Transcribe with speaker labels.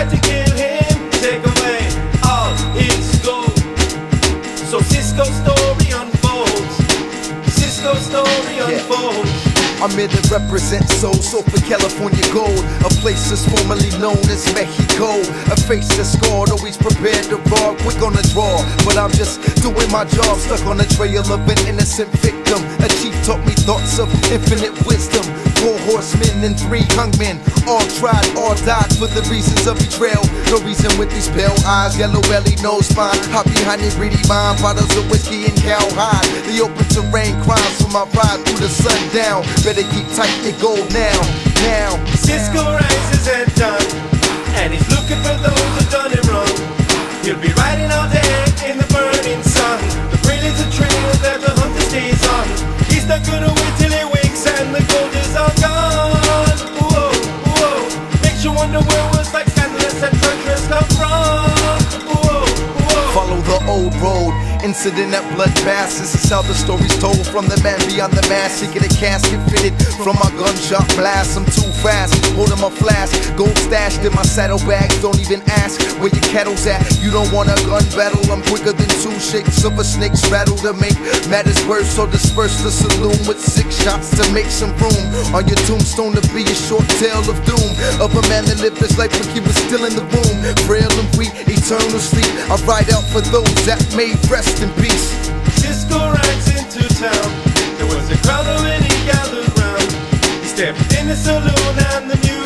Speaker 1: tried to kill him, take away all his gold. So Cisco's story unfolds. Cisco's story unfolds.
Speaker 2: I'm here to represent soul, so for California gold, a place that's formerly known as Mexico. A face that's scarred, always prepared to rock. We're gonna draw, but I'm just doing my job, stuck on the trail of an innocent victim. A chief taught me thoughts of infinite wisdom. Four horsemen and three young men. All tried, all died for the reasons of betrayal. No reason with these pale eyes, yellow belly, no spine. Hot behind it, greedy mind, bottles of whiskey and cowhide. The open terrain crimes for my ride through the sundown. Better keep tight and go now, now.
Speaker 1: Cisco rises
Speaker 2: Incident at blood passes is how the story's told. From the man beyond the mask, seeking a casket fitted from my gunshot blast. I'm too fast, holding my flask. Gold stashed in my saddlebags. Don't even ask where your kettle's at. You don't want a gun battle. I'm quicker than two shakes of a snake's rattle to make matters worse. So disperse the saloon with six shots to make some room on your tombstone to be a short tale of doom of a man that lived his life when he was still in the womb. Frail and weak, eternal sleep. I ride out for those that may rest in peace.
Speaker 1: Cisco rides into town. There was a crowd already gathered round. He stepped in the saloon and the music